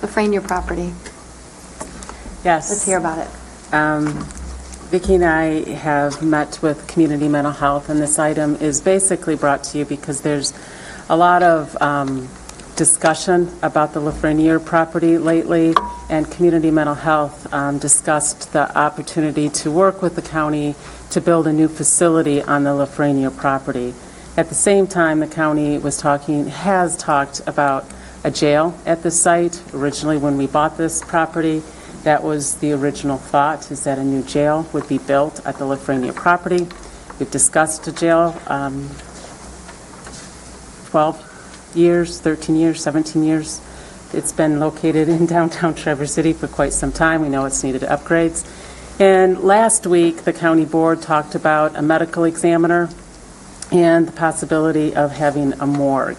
LaFranier property. Yes. Let's hear about it. Um, Vicki and I have met with Community Mental Health, and this item is basically brought to you because there's a lot of um, discussion about the LaFranier property lately, and Community Mental Health um, discussed the opportunity to work with the county to build a new facility on the LaFranier property. At the same time, the county was talking, has talked about a jail at the site. Originally, when we bought this property, that was the original thought, is that a new jail would be built at the LaFranier property. We've discussed a jail, um, 12 years, 13 years, 17 years. It's been located in downtown Traverse City for quite some time. We know it's needed upgrades. And last week, the county board talked about a medical examiner and the possibility of having a morgue.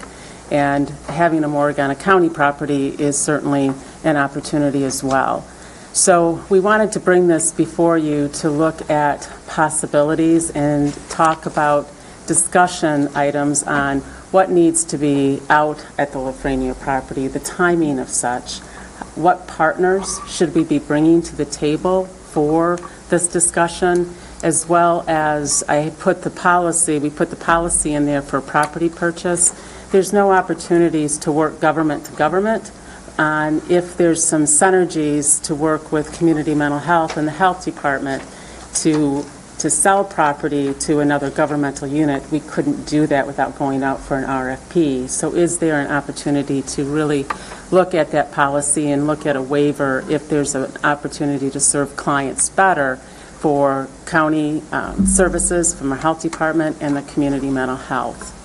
And having a morgue on a county property is certainly an opportunity as well. So we wanted to bring this before you to look at possibilities and talk about discussion items on what needs to be out at the LaFranier property, the timing of such, what partners should we be bringing to the table for this discussion, as well as I put the policy, we put the policy in there for property purchase. There's no opportunities to work government to government on if there's some synergies to work with community mental health and the health department to, to sell property to another governmental unit. We couldn't do that without going out for an RFP. So is there an opportunity to really look at that policy and look at a waiver if there's an opportunity to serve clients better for county um, services from our health department and the community mental health?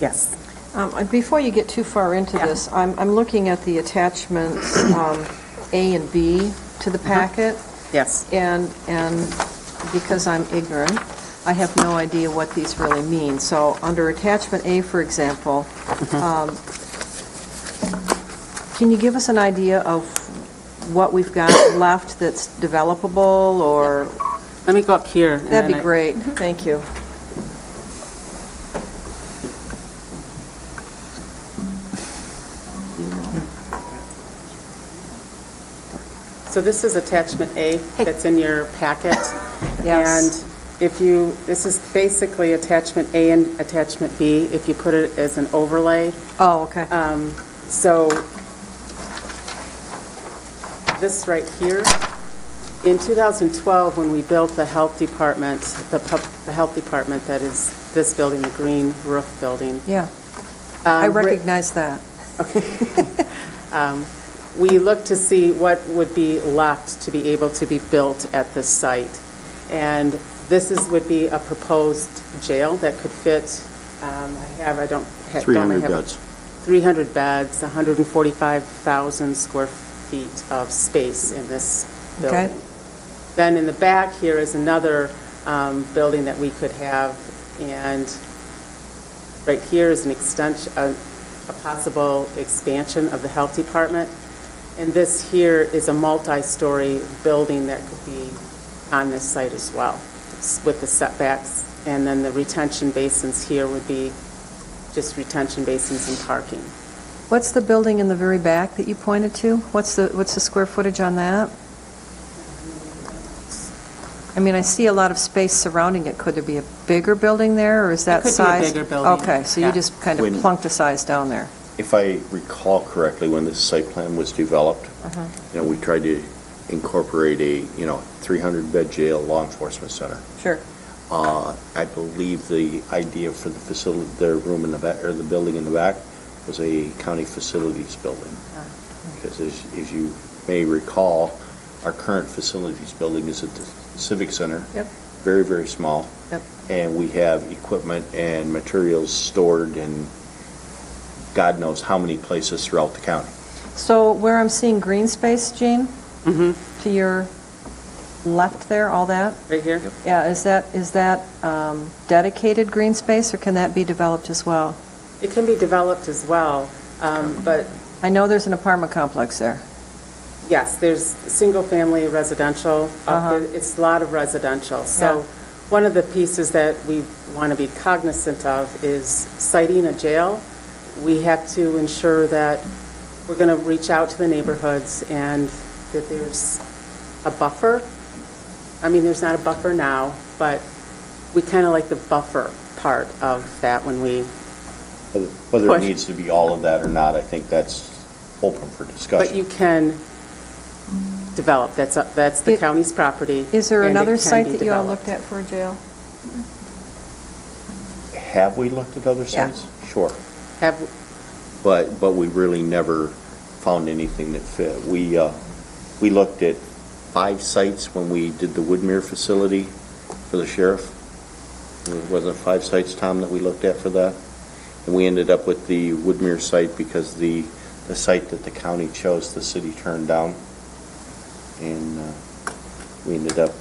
Yes. Um, Before you get too far into Yeah. this, I'm I'm looking at the attachments um, A and B to the Mm-hmm. packet, Yes. and, and because I'm ignorant, I have no idea what these really mean. So under attachment A, for example, Mm-hmm. um, can you give us an idea of what we've got left that's developable, or, Let me go up here. that'd be I- great, thank you. So this is attachment A that's in your packet. Yes. And if you, this is basically attachment A and attachment B, if you put it as an overlay. Oh, okay. Um, So this right here, in 2012, when we built the health department, the pub, the health department that is this building, the green roof building. Yeah, I um, recognize that. we looked to see what would be left to be able to be built at this site. And this is, would be a proposed jail that could fit, um, I have, I don't. ha- don't I 300 have it? beds. 300 beds, 145,000 square feet of space in this Okay. building. Then in the back here is another um, building that we could have, and right here is an extension, a a possible expansion of the health department. And this here is a multi-story building that could be on this site as well, with the setbacks. And then the retention basins here would be just retention basins and parking. What's the building in the very back that you pointed to? What's the, what's the square footage on that? I mean, I see a lot of space surrounding it. Could there be a bigger building there, or is that size? could be a size? bigger building, Okay, so you just kind of When- plunked the size down there. If I recall correctly, when this site plan was developed, Uh-huh. you know, we tried to incorporate a, you know, 300-bed jail law enforcement center. Sure. Uh, I believe the idea for the facility, the room in the back, or the building in the back, was a county facilities building. Ah. Because as, as you may recall, our current facilities building is at the Civic Center. Yep. Very, very small. Yep. And we have equipment and materials stored in God knows how many places throughout the county. So where I'm seeing green space, Gene, Mm-hmm. to your left there, all that? Right here? Yeah, is that, is that um, dedicated green space, or can that be developed as well? It can be developed as well, um, but I know there's an apartment complex there. yes, there's single-family residential. Uh, Uh-huh. It's a lot of residential. So Yeah. one of the pieces that we want to be cognizant of is siting a jail we have to ensure that we're going to reach out to the neighborhoods and that there's a buffer. I mean, there's not a buffer now, but we kind of like the buffer part of that when we, Whether- Whether it needs to be all of that or not, I think that's open for discussion. but you can develop, that's, up- that's the It- county's property. Is there another site be that you all looked at for a jail? Have we looked at other Yeah. sites? Sure. Have, But, but we really never found anything that fit. We, uh, we looked at five sites when we did the Woodmere facility for the sheriff. Wasn't it five sites, Tom, that we looked at for that? And we ended up with the Woodmere site because the, the site that the county chose, the city turned down. And, uh, we ended up,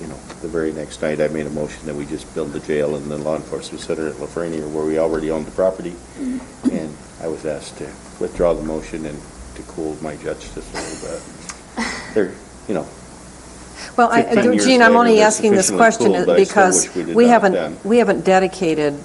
you know, the very next night, I made a motion that we just build the jail in the law enforcement center at LaFranier where we already owned the property. Mm-hmm. And I was asked to withdraw the motion and to cool my jets just a little bit. They're, you know, Well, I- 15 years Gene, I'm later, only they're asking this sufficiently question cooled, but I still because wish we did we that haven't, then. we haven't dedicated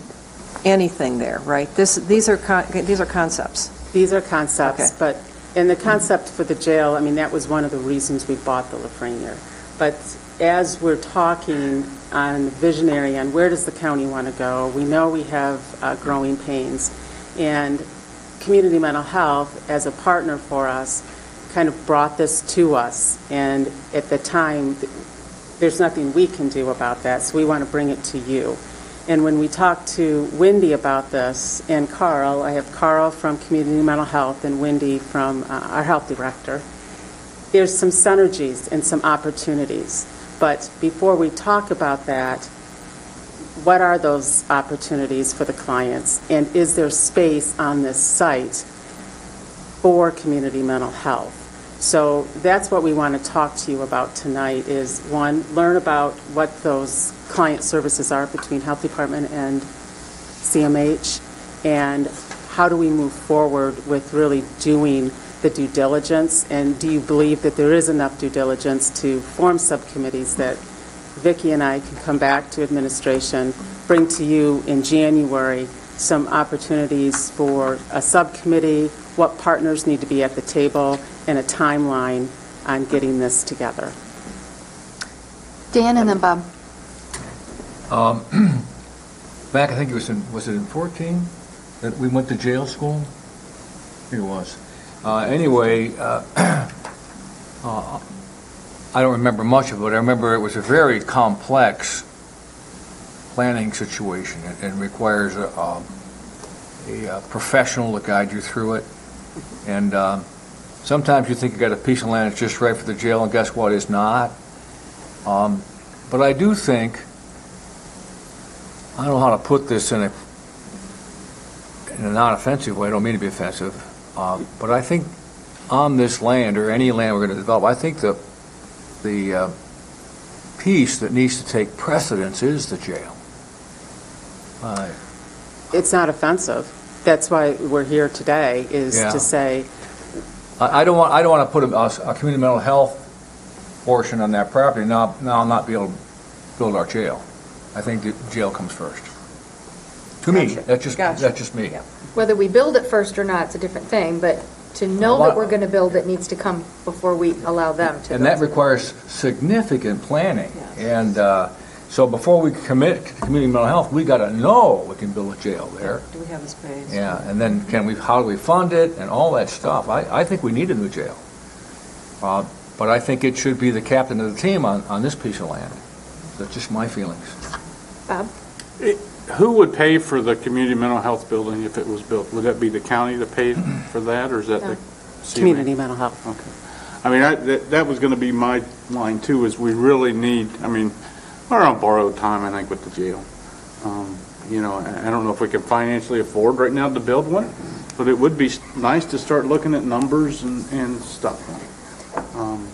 anything there, right? This, these are, con- these are concepts. These are concepts, Okay. but, and the mm-hmm. concept for the jail, I mean, that was one of the reasons we bought the LaFranier. But as we're talking on visionary, on where does the county want to go, we know we have uh, growing pains. And Community Mental Health, as a partner for us, kind of brought this to us. And at the time, there's nothing we can do about that, so we want to bring it to you. And when we talked to Wendy about this, and Carl, I have Carl from Community Mental Health and Wendy from uh, our health director, there's some synergies and some opportunities. But before we talk about that, what are those opportunities for the clients? And is there space on this site for community mental health? So that's what we want to talk to you about tonight is, one, learn about what those client services are between Health Department and CMH, and how do we move forward with really doing the due diligence? And do you believe that there is enough due diligence to form subcommittees that Vicki and I can come back to administration, bring to you in January some opportunities for a subcommittee, what partners need to be at the table, and a timeline on getting this together. Dan and then Bob. Um, back, I think it was in, was it in 14 that we went to jail school? I think it was. Uh, Anyway, uh, uh, I don't remember much of it. I remember it was a very complex planning situation and- requires a, a uh, professional to guide you through it. And sometimes you think you got a piece of land that's just right for the jail, and guess what, it's not. Um, But I do think I don't know how to put this in a, in a non-offensive way, I don't mean to be offensive, uh, but I think on this land, or any land we're going to develop, I think the, the uh, piece that needs to take precedence is the jail. Uh, It's not offensive. That's why we're here today, is Yeah. to say, I I don't want, I don't want to put a, a community mental health portion on that property, now, now I'll not be able to build our jail. I think the jail comes first. To me, Gotcha. that's just, Gotcha. that's just me. Yeah. Whether we build it first or not, it's a different thing, but to know Well, that we're going to build it needs to come before we allow them to. And that build requires significant planning. Yes. And uh, so before we commit to community mental health, we got to know we can build a jail there. Do we have the space? Yeah, and then can we, how do we fund it and all that stuff? I, I think we need a new jail. Uh, But I think it should be the captain of the team on, on this piece of land. That's just my feelings. Bob? Who would pay for the community mental health building if it was built? Would that be the county that paid for that, or is that the? CMA? community mental health. Okay. I mean, I- that, that was going to be my line too, is we really need, I mean, we're on borrowed time, I think, with the jail. Um, You know, I I don't know if we can financially afford right now to build one, but it would be s- nice to start looking at numbers and, and stuff. Um,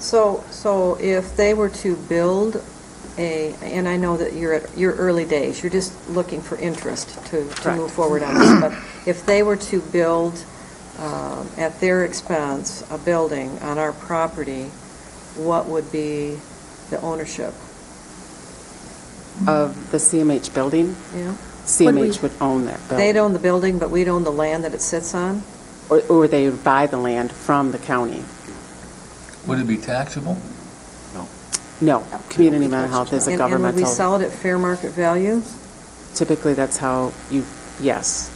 So, so if they were to build a, and I know that you're at your early days, you're just looking for interest to, to Correct. move forward on this, but if they were to build um, at their expense a building on our property, what would be the ownership? of the CMH building. Yeah? CMH would own that building. They'd own the building, but we'd own the land that it sits on? Or or they would buy the land from the county. Would it be taxable? No, community mental health is a And- And would we governmental, sell it at fair market value? typically that's how you, yes.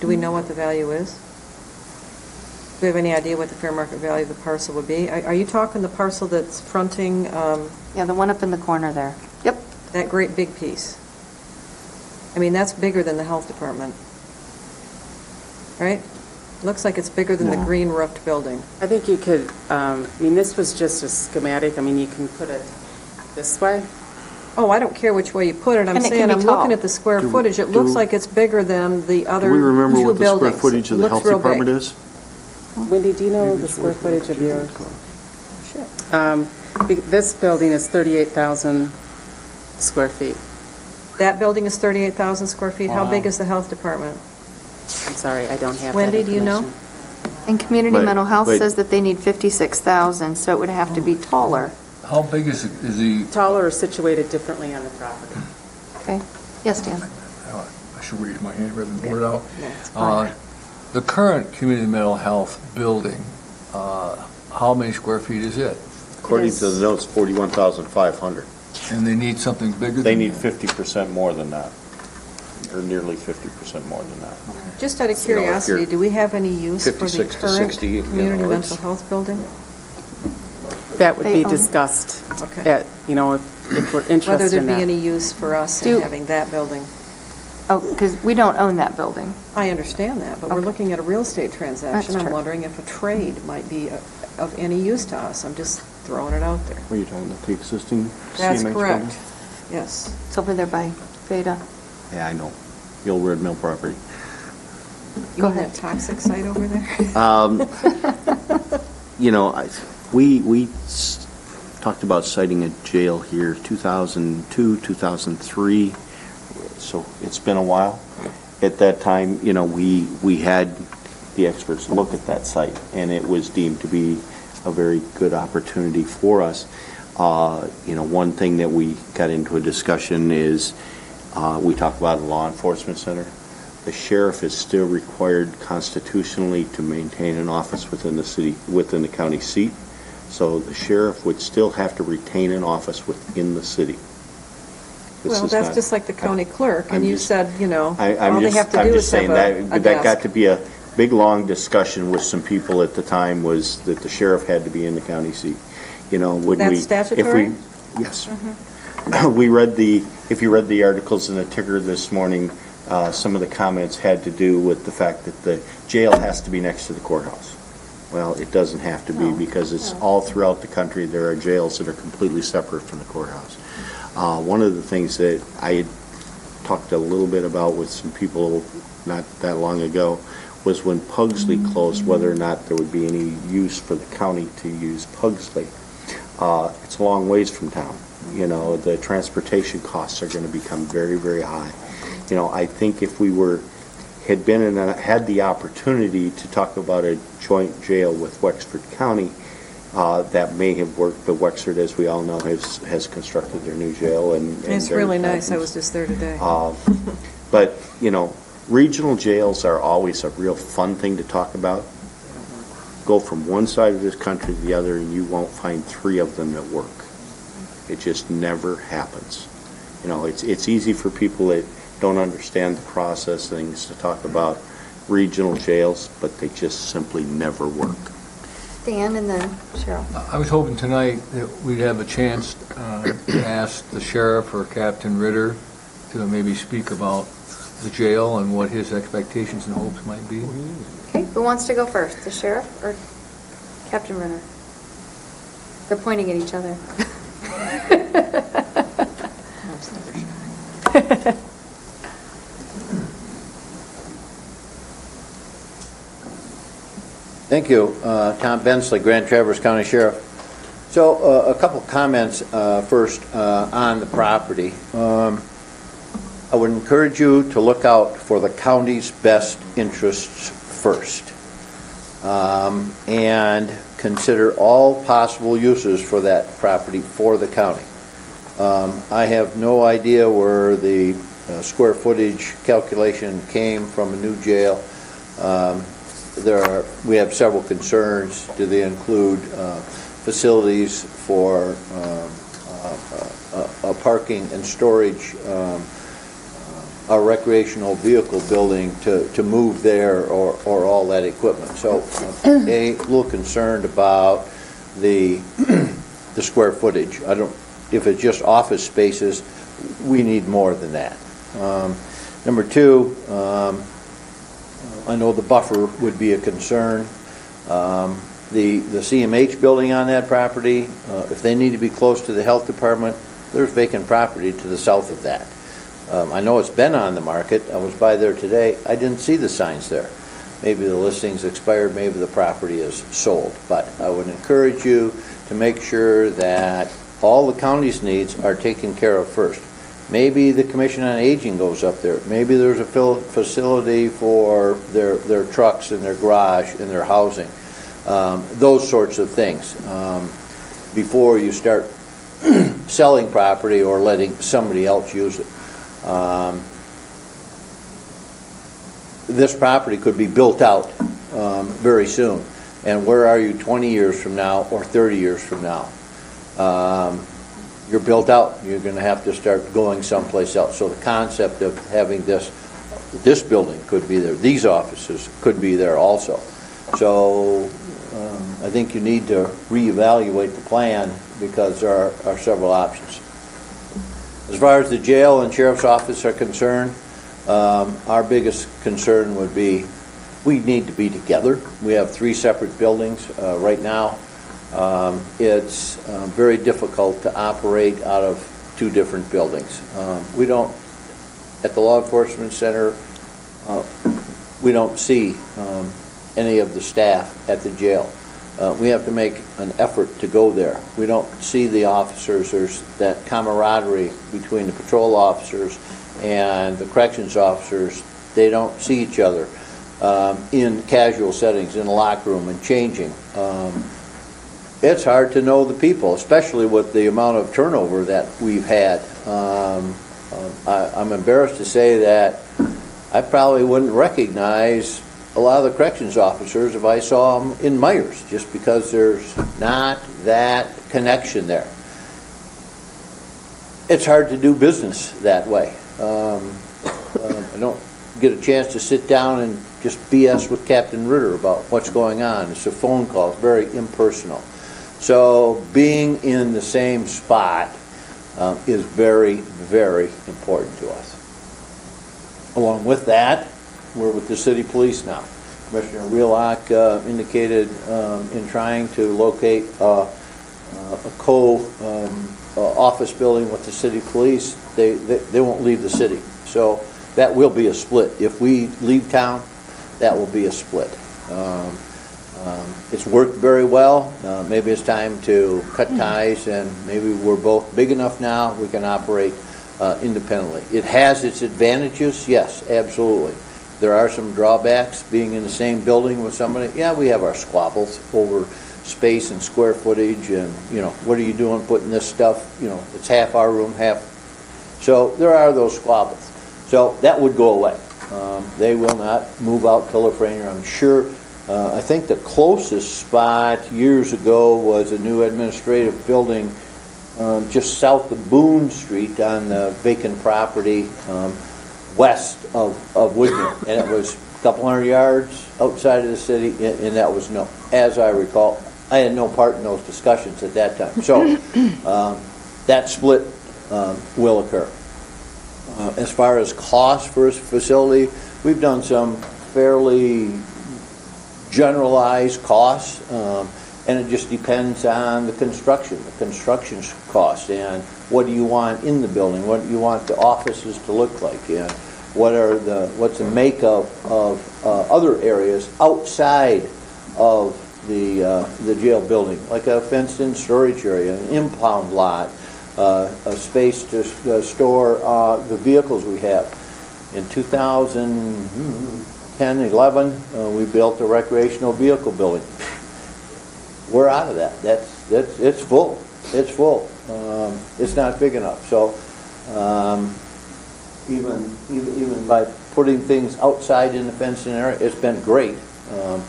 Do we know what the value is? Do we have any idea what the fair market value of the parcel would be? Are are you talking the parcel that's fronting um, Yeah, the one up in the corner there. Yep. that great big piece? I mean, that's bigger than the health department, right? Looks like it's bigger than the green roofed building. I think you could, um, I mean, this was just a schematic, I mean, you can put it this way. Oh, I don't care which way you put it, I'm And it can saying, be I'm looking tall. at the square Do- footage, it looks do- like it's bigger than the Do other we two remember what the square buildings. footage of the Looks health real big. department is? Wendy, do you know the square footage of yours? Um, be- This building is 38,000 square feet. That building is 38,000 square feet, how big is the health department? I'm sorry, I don't have that Wendy, do you know? information. And community But- mental health but- says that they need 56,000, so it would have to be taller. How big is, it- is the, Taller or situated differently on the property. Okay? Yes, Dan? I should read my handwritten word out. No, it's fine. Uh, The current community mental health building, uh, how many square feet is it? According to the notes, 41,500. And they need something bigger than They need 50% more than that, or nearly 50% more than that. Just out of You know, if you're curiosity, do we have any use for the 56 to current 60, you know, community it's- mental health building? That would They be own- discussed Okay. at, you know, if if we're Whether interested there'd in be that. any use for us Do- in having that building? Oh, because we don't own that building. I understand that, but we're Okay. looking at a real estate transaction. I'm true. wondering if a trade might be uh, of any use to us. I'm just throwing it out there. What are you talking about, the existing That's CMH correct. building? Yes. It's over there by Beta. Yeah, I know. The old Red Mill property. You Go mean ahead. toxic site over there? Um, You know, I- we, we s- talked about siting a jail here 2002, 2003, so it's been a while. At that time, you know, we, we had the experts look at that site, and it was deemed to be a very good opportunity for us. Uh, You know, one thing that we got into a discussion is, uh, we talked about a law enforcement center. The sheriff is still required constitutionally to maintain an office within the city, within the county seat. So the sheriff would still have to retain an office within the city. This Well, is that's not- just like the county clerk, I'm and you just- said, you know, I, all I'm they just, have to I'm do just is have saying a that, a that got desk. to be a big, long discussion with some people at the time was that the sheriff had to be in the county seat. You know, would we? That's if we- statutory? Mm-hmm. Yes. We read the, if you read the articles in the ticker this morning, uh, some of the comments had to do with the fact that the jail has to be next to the courthouse. Well, it doesn't have to be, because it's all throughout the country, there are jails that are completely separate from the courthouse. Uh, One of the things that I had talked a little bit about with some people not that long ago was when Pugsley closed, whether or not there would be any use for the county to use Pugsley. Uh, It's a long ways from town. You know, the transportation costs are going to become very, very high. You know, I think if we were, had been in, a- had the opportunity to talk about a joint jail with Wexford County, uh, that may have worked, but Wexford, as we all know, has, has constructed their new jail and. and It's really nice, I was just there today. uh, But, you know, regional jails are always a real fun thing to talk about. Go from one side of this country to the other, and you won't find three of them that work. It just never happens. You know, it's, it's easy for people that don't understand the process, things to talk about regional jails, but they just simply never work. Dan and then Cheryl. I was hoping tonight that we'd have a chance uh, to ask the sheriff or Captain Ritter to maybe speak about the jail and what his expectations and hopes might be. Okay, who wants to go first, the sheriff or Captain Renner? They're pointing at each other. Thank you. Uh, Tom Bensley, Grand Traverse County Sheriff. So uh, a couple comments uh, first uh, on the property. Um, I would encourage you to look out for the county's best interests first. Um, And consider all possible uses for that property for the county. Um, I have no idea where the uh, square footage calculation came from a new jail. Um, There are, we have several concerns. Do they include uh, facilities for um, uh, uh, uh, parking and storage, um, a recreational vehicle building to, to move there or, or all that equipment. So, A, a little concerned about the, the square footage. I don't, if it's just office spaces, we need more than that. Um, Number two, um, I know the buffer would be a concern. Um, The, the CMH building on that property, uh, if they need to be close to the health department, there's vacant property to the south of that. Um, I know it's been on the market, I was by there today, I didn't see the signs there. Maybe the listing's expired, maybe the property is sold, but I would encourage you to make sure that all the county's needs are taken care of first. Maybe the Commission on Aging goes up there, maybe there's a facility for their, their trucks and their garage and their housing, um, those sorts of things, um, before you start selling property or letting somebody else use it. Um, This property could be built out um, very soon, and where are you 20 years from now or 30 years from now? Um, You're built out, you're going to have to start going someplace else. So the concept of having this, this building could be there, these offices could be there also. So um, I think you need to reevaluate the plan because there are are several options. As far as the jail and sheriff's office are concerned, um, our biggest concern would be, we need to be together. We have three separate buildings uh, right now. Um, It's uh, very difficult to operate out of two different buildings. Um, We don't, at the law enforcement center, uh, we don't see um, any of the staff at the jail. Uh, We have to make an effort to go there. We don't see the officers, there's that camaraderie between the patrol officers and the corrections officers. They don't see each other um, in casual settings, in the locker room and changing. Um, It's hard to know the people, especially with the amount of turnover that we've had. Um, um, I- I'm embarrassed to say that I probably wouldn't recognize a lot of the corrections officers if I saw them in Meijer, just because there's not that connection there. It's hard to do business that way. Um, um, I don't get a chance to sit down and just BS with Captain Ritter about what's going on. It's a phone call, it's very impersonal. So being in the same spot um, is very, very important to us. Along with that, we're with the city police now. Commissioner Wheelock uh, indicated um, in trying to locate uh, uh, a co-office building with the city police, they, they they won't leave the city. So that will be a split. If we leave town, that will be a split. Um, um, It's worked very well. Uh, Maybe it's time to cut ties, and maybe we're both big enough now, we can operate uh, independently. It has its advantages, yes, absolutely. There are some drawbacks, being in the same building with somebody. Yeah, we have our squabbles over space and square footage, and, you know, what are you doing putting this stuff, you know, it's half our room, half... So there are those squabbles. So that would go away. Um, They will not move out LaFranier, I'm sure. Uh, I think the closest spot years ago was a new administrative building um, just south of Boon Street on the vacant property um, west of of Woodmere. And it was a couple hundred yards outside of the city, and and that was no, as I recall, I had no part in those discussions at that time. So um, that split um, will occur. Uh, As far as cost for a facility, we've done some fairly generalized costs, um, and it just depends on the construction, the construction cost, and what do you want in the building, what do you want the offices to look like, and what are the, what's the makeup of uh, other areas outside of the, uh, the jail building, like a fenced-in storage area, an impound lot, uh, a space to uh, store uh, the vehicles we have. In 2010, 11, uh, we built a recreational vehicle building. We're out of that. That's, that's, it's full. It's full. Um, It's not big enough. So um, even, even even by putting things outside in the fenced-in area, it's been great. Um,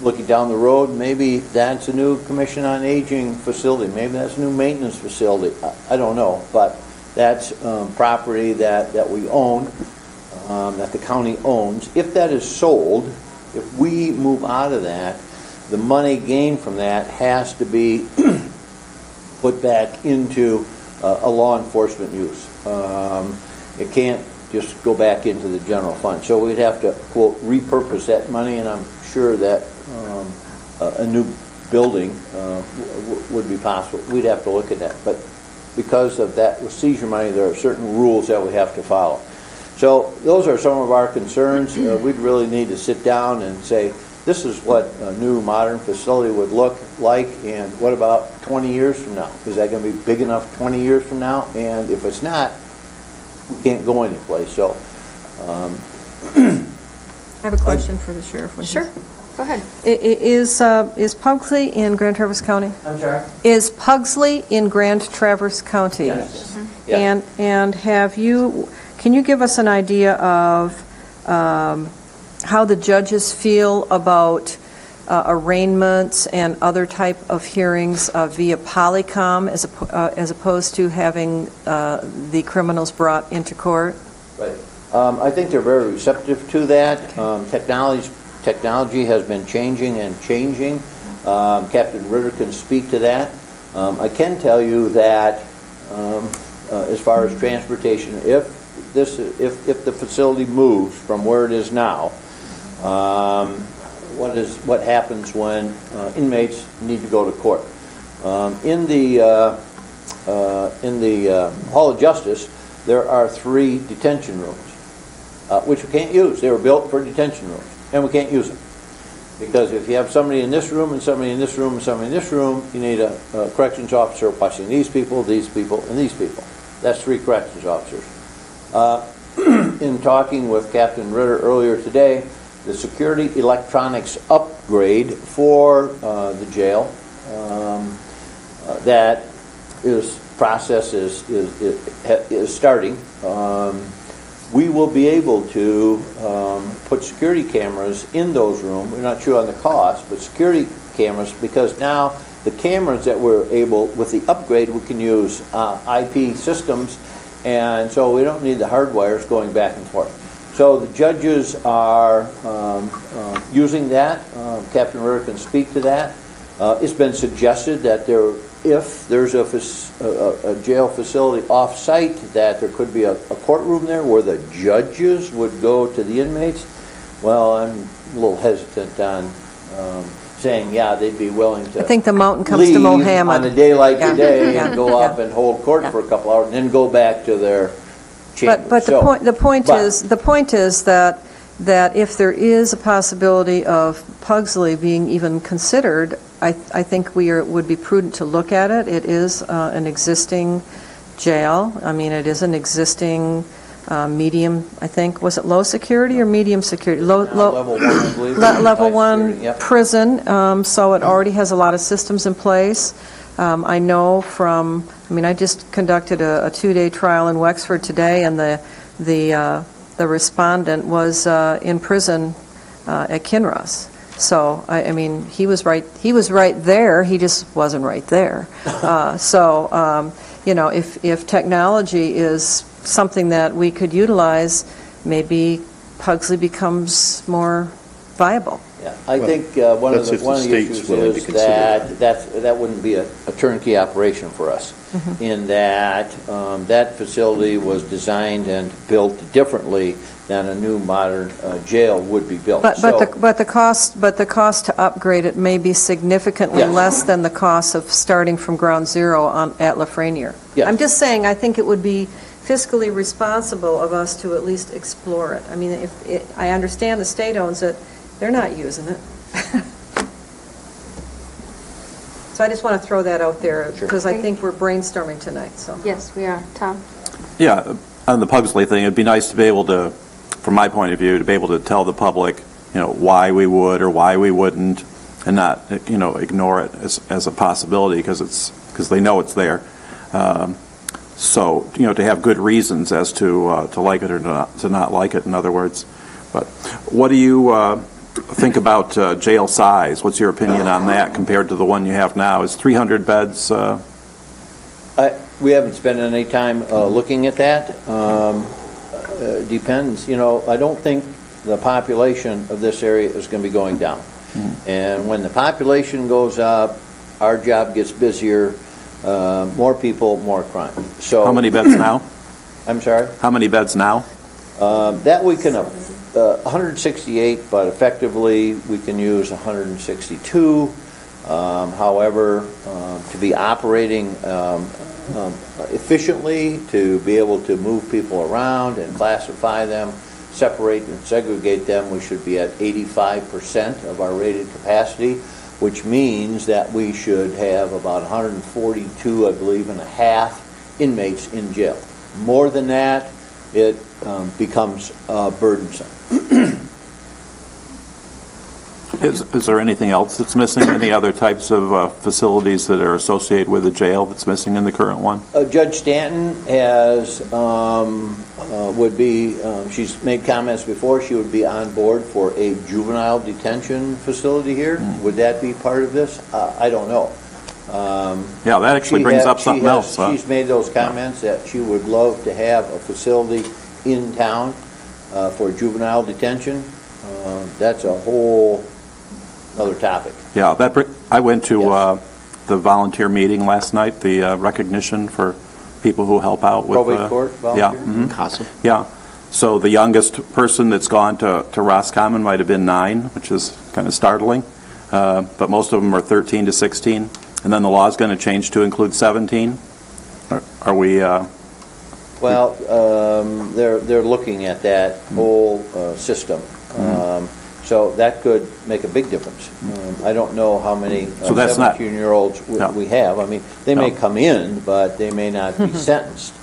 Looking down the road, maybe that's a new Commission on Aging facility, maybe that's a new maintenance facility, I- I don't know, but that's um, property that, that we own, um, that the county owns. If that is sold, if we move out of that, the money gained from that has to be put back into uh, a law enforcement use. Um, It can't just go back into the general fund. So we'd have to, quote, repurpose that money, and I'm sure that um, a new building uh, would be possible. We'd have to look at that. But because of that with seizure money, there are certain rules that we have to follow. So those are some of our concerns. Uh, We'd really need to sit down and say, this is what a new modern facility would look like, and what about 20 years from now? Is that going to be big enough 20 years from now? And if it's not, we can't go anyplace. So um, I have a question for the sheriff. when he's- Sure, go ahead. I- i- Is, uh, is Pugsley in Grand Traverse County? I'm sorry? Is Pugsley in Grand Traverse County? Yes. And, and have you, can you give us an idea of um, how the judges feel about uh, arraignments and other type of hearings uh, via Polycom as oppo- uh, as opposed to having uh, the criminals brought into court? Right. Um, I think they're very receptive to that. Um, Technology, technology has been changing and changing. Um, Captain Ritter can speak to that. Um, I can tell you that, um, uh, as far as transportation, if this, if, if the facility moves from where it is now, um, what is, what happens when uh, inmates need to go to court? Um, In the, uh, uh, in the uh, Hall of Justice, there are three detention rooms, which we can't use. They were built for detention rooms, and we can't use them. Because if you have somebody in this room, and somebody in this room, and somebody in this room, you need a a corrections officer watching these people, these people, and these people. That's three corrections officers. Uh, In talking with Captain Ritter earlier today, the security electronics upgrade for uh, the jail um, uh, that is, process is, is, is- starting. Um, We will be able to um, put security cameras in those rooms. We're not sure on the cost, but security cameras, because now the cameras that we're able, with the upgrade, we can use uh, IP systems, and so we don't need the hardwires going back and forth. So the judges are um, uh, using that. Uh, Captain Ritter can speak to that. Uh, It's been suggested that there, if there's a a a jail facility off-site, that there could be a a courtroom there where the judges would go to the inmates. Well, I'm a little hesitant on um, saying, yeah, they'd be willing to I think the mountain comes to Mohammed. on a day like Yeah, today yeah, and go up and hold court for a couple hours, and then go back to their But, but the So- point, the point but- is, the point is that, that if there is a possibility of Pugsley being even considered, I, I think we are, would be prudent to look at it. It is uh, an existing jail. I mean, it is an existing uh, medium, I think, was it low security or medium security? Low, low. Level one, I believe. Le- Level High one security, yep. prison, um, so it already has a lot of systems in place. Um, I know from, I mean, I just conducted a, a two-day trial in Wexford today, and the, the, uh, the respondent was uh, in prison uh, at Kinross. So, I, I mean, he was right, he was right there, he just wasn't right there. Uh, So, um, you know, if, if technology is something that we could utilize, maybe Pugsley becomes more viable. Yeah, I think uh, one of that's the, if the one of the state's issues willing to is consider that, that's, that wouldn't be a a turnkey operation for us, Mm-hmm. in that, um, that facility was designed and built differently than a new modern uh, jail would be built. But, but So- the, but the cost, but the cost to upgrade it may be significantly Yes. less than the cost of starting from ground zero on, at LaFranier. Yes. I'm just saying, I think it would be fiscally responsible of us to at least explore it. I mean, if, it- I understand the state owns it, they're not using it. So I just want to throw that out there, Sure. because I think we're brainstorming tonight, so. Yes, we are. Tom? Yeah, on the Pugsley thing, it'd be nice to be able to, from my point of view, to be able to tell the public, you know, why we would or why we wouldn't, and not, you know, ignore it as, as a possibility, because it's, because they know it's there. Um, So, you know, to have good reasons as to, uh, to like it or not, to not like it, in other words. But what do you uh, think about uh, jail size? What's your opinion on that compared to the one you have now? Is 300 beds, uh, I- We haven't spent any time uh, looking at that. Um, uh, Depends, you know, I don't think the population of this area is going to be going down. And when the population goes up, our job gets busier, uh, more people, more crime. So. how many beds now? I'm sorry? How many beds now? Um, That we can, uh, 168, but effectively, we can use 162. Um, However, um, to be operating um, um, efficiently, to be able to move people around and classify them, separate and segregate them, we should be at 85% of our rated capacity, which means that we should have about 142, I believe, and a half inmates in jail. More than that, it um, becomes uh, burdensome. Is, is there anything else that's missing? Any other types of uh, facilities that are associated with the jail that's missing in the current one? Uh, Judge Stanton has, um, uh, would be, um, she's made comments before, she would be on board for a juvenile detention facility here. Would that be part of this? Uh, I don't know. Um, Yeah, that actually she brings ha- up she something has- else. huh? She's made those comments that she would love to have a facility in town uh, for juvenile detention. Uh, That's a whole other topic. Yeah, that, br- I went to Yes. uh, the volunteer meeting last night, the uh, recognition for people who help out with... Probate uh, court Yeah, volunteer? mhm. CASA? Yeah. So the youngest person that's gone to, to Roscommon might have been nine, which is kind of startling. Uh, But most of them are 13 to 16. And then the law's going to change to include 17? Are- Are we, uh, Well, um, they're, they're looking at that whole uh, system. Um, So that could make a big difference. Um, I don't know how many So that's not- 17-year-olds No. we have. I mean, they may No. come in, but they may not be sentenced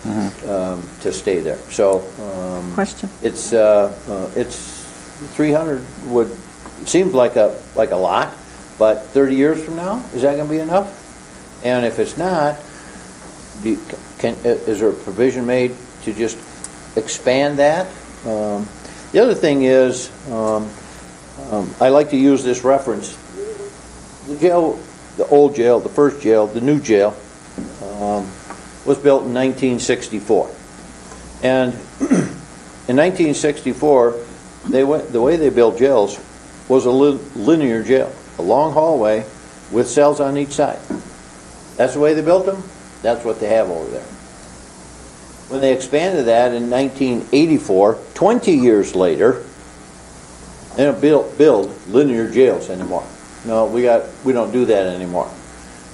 um, to stay there. So um, Question? it's, uh, uh, it's, 300 would, seems like a, like a lot, but 30 years from now, is that going to be enough? And if it's not, do you- can, is there a provision made to just expand that? Um, The other thing is, um, um, I like to use this reference. The jail, the old jail, the first jail, the new jail, um, was built in 1964. And in 1964, they went, the way they built jails was a lin- linear jail, a long hallway with cells on each side. That's the way they built them, that's what they have over there. When they expanded that in 1984, 20 years later, they don't build, build linear jails anymore. No, we got, we don't do that anymore.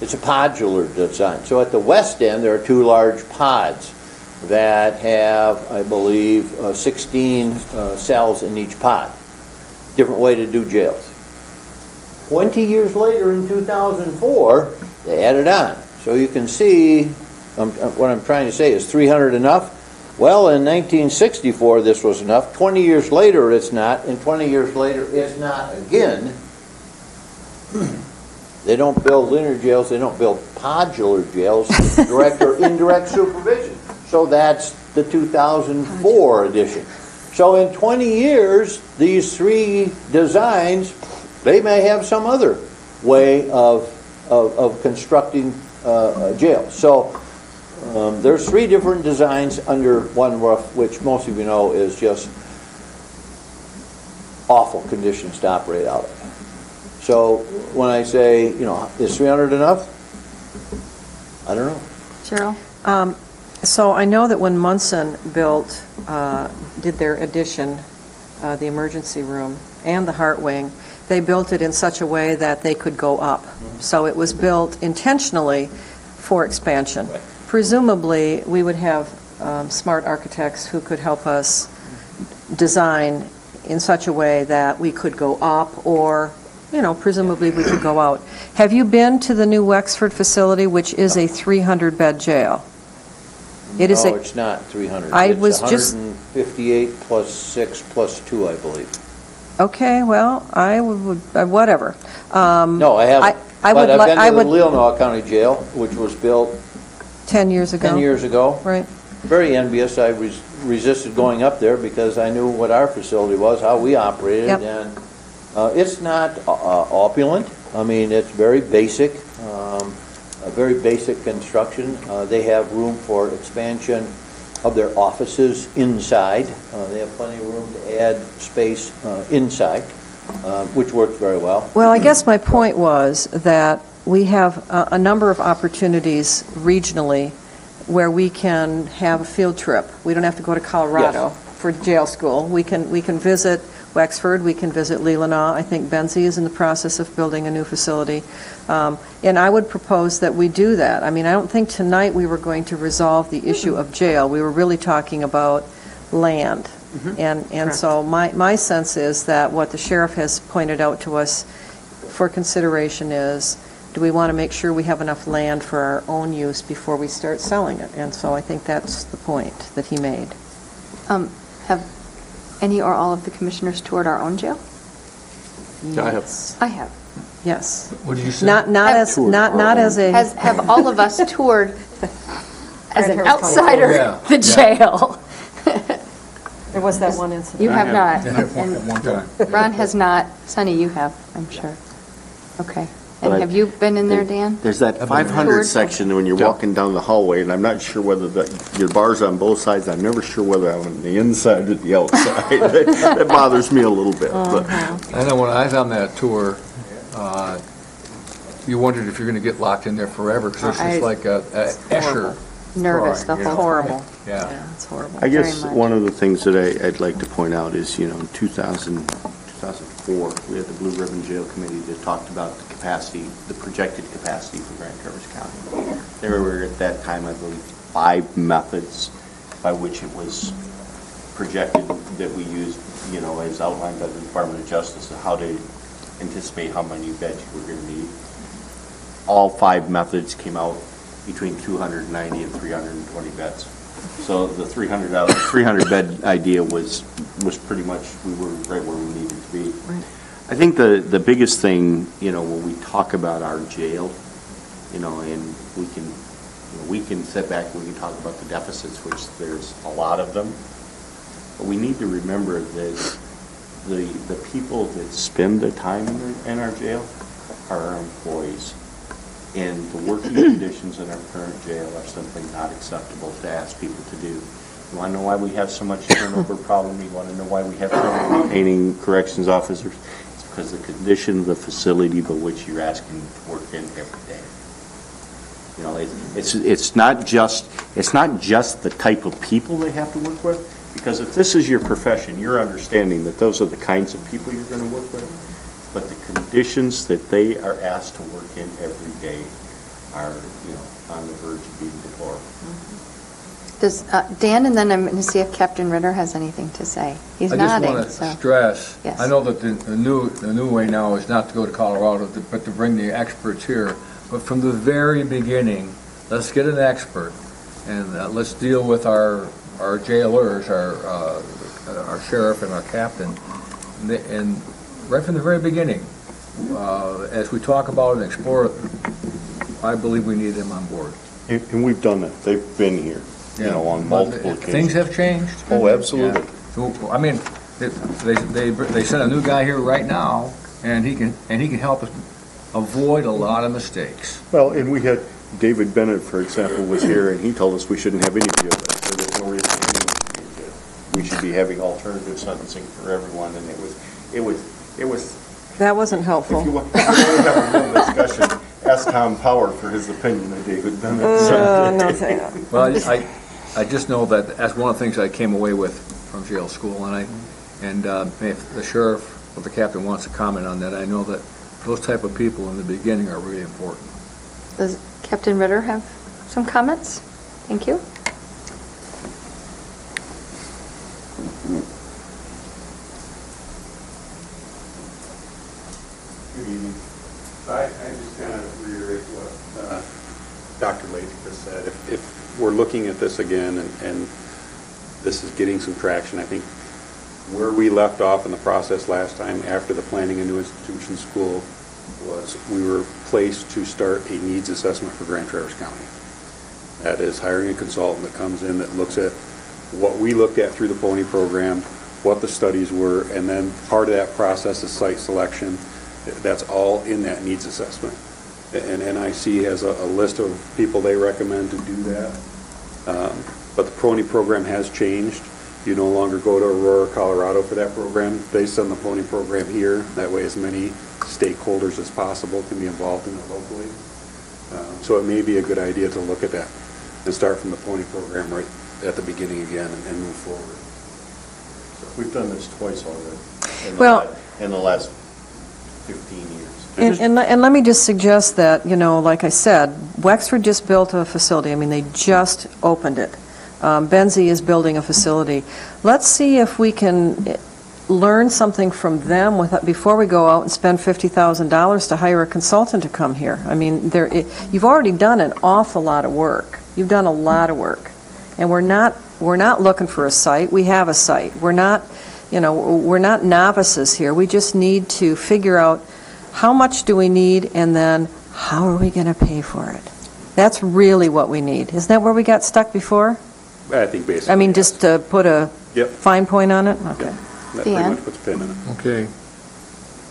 It's a podular design. So at the west end, there are two large pods that have, I believe, uh, 16 uh, cells in each pod. Different way to do jails. 20 years later, in 2004, they added on. So you can see, um, uh, what I'm trying to say is 300 enough? Well, in 1964, this was enough. 20 years later, it's not. And 20 years later, it's not again. They don't build linear jails, they don't build podular jails, direct or indirect supervision. So that's the 2004 edition. So in 20 years, these three designs, they may have some other way of, of, of constructing jail. So um, there's three different designs under one roof, which most of you know is just awful conditions to operate out of. So when I say, you know, is 300 enough? I don't know. Cheryl? Um, So I know that when Munson built, uh, did their addition, uh, the emergency room and the Heart Wing, they built it in such a way that they could go up. So it was built intentionally for expansion. Presumably, we would have um, smart architects who could help us design in such a way that we could go up or, you know, presumably we could go out. Have you been to the new Wexford facility, which is a 300-bed jail? It is No, a, it's not 300. I was It's just- 158 plus 6 plus 2, I believe. Okay, well, I would, uh, whatever. Um, No, I haven't. I- I would But li- I've been to the would- Leelanau County Jail, which was built 10 years ago. 10 years ago. Right. Very envious. I res- resisted going up there because I knew what our facility was, how we operated. Yep. And uh, it's not uh, opulent. I mean, it's very basic, um, a very basic construction. Uh, They have room for expansion of their offices inside. Uh, They have plenty of room to add space uh, inside, uh, which works very well. Well, I guess my point was that we have a, a number of opportunities regionally where we can have a field trip. We don't have to go to Colorado for jail school. We can, we can visit Wexford, we can visit Leelanau. I think Benzie is in the process of building a new facility. Um, And I would propose that we do that. I mean, I don't think tonight we were going to resolve the issue of jail. We were really talking about land. And, and so my, my sense is that what the sheriff has pointed out to us for consideration is, do we want to make sure we have enough land for our own use before we start selling it? And so I think that's the point that he made. Um, Have any or all of the commissioners toured our own jail? I have. Yes. I have. Yes. What did you say? Not, not as, Toured not, not as a. Has, have all of us toured, as an Oh, outsider, yeah, the yeah. jail? There was that one incident. You have not. Yeah, at one- at And one time. Ron has not. Sonny, you have, I'm sure. Okay. And But I- have you been in there, Dan? There's that I've been there. 500 Toured. section when you're Yeah. walking down the hallway, and I'm not sure whether the, your bar's on both sides. I'm never sure whether I'm on the inside or the outside. That that bothers me a little bit, but. I know when I was on that tour, uh, you wondered if you're going to get locked in there forever, because it's I- just like a a Escher. Nervous the you know? whole Horrible. Yeah. Yeah, it's horrible. I guess Very much. one of the things that I, I'd like to point out is, you know, in 2000, 2004, we had the Blue Ribbon Jail Committee that talked about the capacity, the projected capacity for Grand Traverse County. There were at that time, I believe, five methods by which it was projected that we used, you know, as outlined by the Department of Justice, how to anticipate how many beds you were going to need. All five methods came out between 290 and 320 beds. So the 300 out, 300 bed idea was, was pretty much, we were right where we needed to be. I think the, the biggest thing, you know, when we talk about our jail, you know, and we can, you know, we can sit back, and we can talk about the deficits, which there's a lot of them. But we need to remember that the, the people that spend the time in our- in our jail are our employees. And the working conditions in our current jail are simply not acceptable to ask people to do. You want to know why we have so much turnover problem? You want to know why we have trouble retaining corrections officers? It's because the condition of the facility by which you're asking to work in every day. You know, it- it's, it's not just, it's not just the type of people they have to work with, because if this is your profession, you're understanding that those are the kinds of people you're going to work with, but the conditions that they are asked to work in every day are, you know, on the verge of being deplorable. Does, uh, Dan, and then I'm going to see if Captain Ritter has anything to say. He's I just nodding, want to so. stress, Yes. I know that the the new, the new way now is not to go to Colorado, to- but to bring the experts here. But from the very beginning, let's get an expert, and uh, let's deal with our, our jailers, our, uh, our sheriff and our captain. And they- And right from the very beginning, uh, as we talk about and explore, I believe we need them on board. And and we've done that. They've been here, you know, on multiple Things occasions. have changed. Oh, absolutely. So, I mean, it- they, they, they sent a new guy here right now, and he can, and he can help us avoid a lot of mistakes. Well, and we had, David Bennett, for example, was here, and he told us we shouldn't have any jail. There was no reason anyone should be in jail. We should be having alternative sentencing for everyone, and it was, it was, it was, That wasn't if helpful. you want to have a real discussion, ask Tom Power for his opinion of David Bennett. Uh, no, thank you. Well, I, I- I just know that that's one of the things I came away with from jail school, and I, and uh, if the sheriff or the captain wants to comment on that, I know that those type of people in the beginning are really important. Does Captain Ritter have some comments? Thank you. Good evening. I, I just kind of reiterate what uh, Dr. Lathrop said. If, if we're looking at this again and, and this is getting some traction, I think where we left off in the process last time after the Planning and New Institution School was we were placed to start a needs assessment for Grand Traverse County. That is hiring a consultant that comes in that looks at what we looked at through the PONI program, what the studies were, and then part of that process is site selection. That's all in that needs assessment. And NIC has a, a list of people they recommend to do that. Um, But the PONI program has changed. You no longer go to Aurora, Colorado for that program. They send the PONI program here. That way as many stakeholders as possible can be involved in it locally. Um, So it may be a good idea to look at that and start from the PONI program right at the beginning again and- and move forward. We've done this twice already. in Well- la- In the last 15 years. And, and and let me just suggest that, you know, like I said, Wexford just built a facility, I mean, they just opened it. Um, Benzie is building a facility. Let's see if we can eh, learn something from them with, before we go out and spend $50,000 to hire a consultant to come here. I mean, there, it- you've already done an awful lot of work. You've done a lot of work. And we're not, we're not looking for a site, we have a site. We're not, you know, we're not novices here. We just need to figure out how much do we need, and then how are we going to pay for it? That's really what we need. Isn't that where we got stuck before? I think basically. I mean, yes. just to put a Yep. fine point on it? Okay. That pretty Dan? much puts a pin in it. Okay.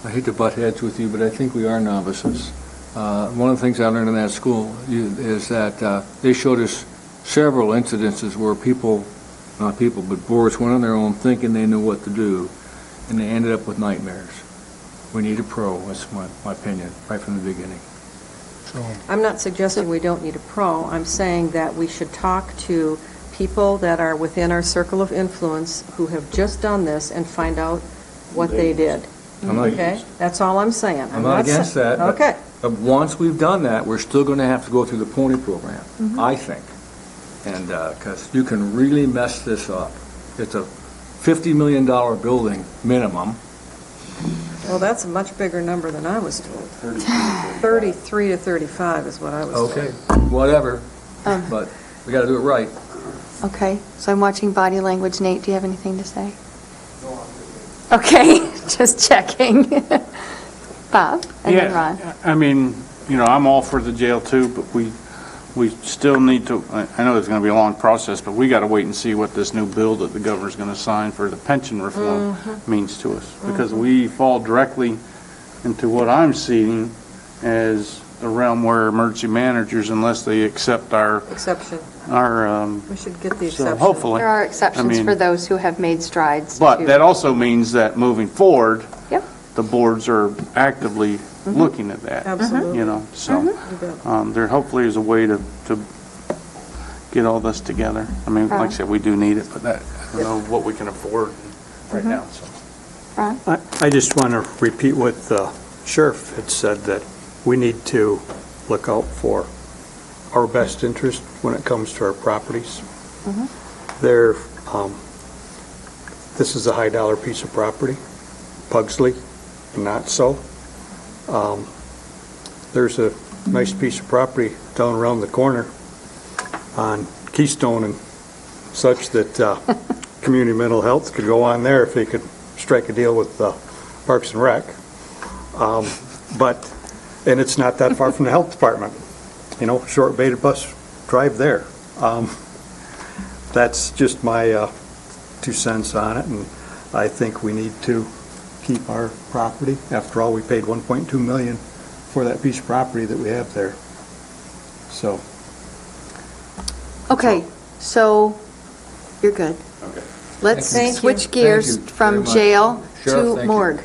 I hate to butt heads with you, but I think we are novices. Uh, One of the things I learned in that school you- is that uh, they showed us several incidences where people, not people, but boards went on their own thinking they knew what to do, and they ended up with nightmares. We need a pro, that's my, my opinion, right from the beginning. So, I'm not suggesting we don't need a pro. I'm saying that we should talk to people that are within our circle of influence who have just done this and find out what they did. I'm not- Okay? That's all I'm saying. I'm not against sa- that. but- Okay. But once we've done that, we're still going to have to go through the PONI program, mm-hmm. I think. And, uh, because you can really mess this up. It's a $50 million building minimum. Well, that's a much bigger number than I was told. 33 to 35 is what I was told. Okay, whatever, Um, but we got to do it right. Okay, so I'm watching body language. Nate, do you have anything to say? Okay, just checking. Bob, and then Ron. Yeah, I mean, you know, I'm all for the jail too, but we, we still need to, I I know it's going to be a long process, but we got to wait and see what this new bill that the governor's going to sign for the pension reform means to us. Because we fall directly into what I'm seeing as the realm where emergency managers, unless they accept our, Exception. our, um, We should get the so exception. hopefully. There are I exceptions mean, for those who have made strides. But to- that also means that moving forward, Yep. the boards are actively Mm-hmm. looking at that. Absolutely. You know, so, You bet. um, there hopefully is a way to, to get all this together. I mean, like I uh-huh. said, we do need it, but that, I don't know what we can afford right now, so. Ron? I I just want to repeat what the sheriff had said, that we need to look out for our best interest when it comes to our properties. There, um, this is a high-dollar piece of property, Pugsley, not so. Um, There's a nice piece of property down around the corner on Keystone and such that uh, community mental health could go on there if they could strike a deal with uh, Parks and Rec. Um, But, and it's not that far from the health department, you know, short baited bus drive there. Um, That's just my uh, two cents on it, and I think we need to keep our property. After all, we paid 1.2 million for that piece of property that we have there. So, Okay, so you're good. Okay. Let's Thank you. switch Thank you gears very from much. jail Sheriff, to thank you. morgue.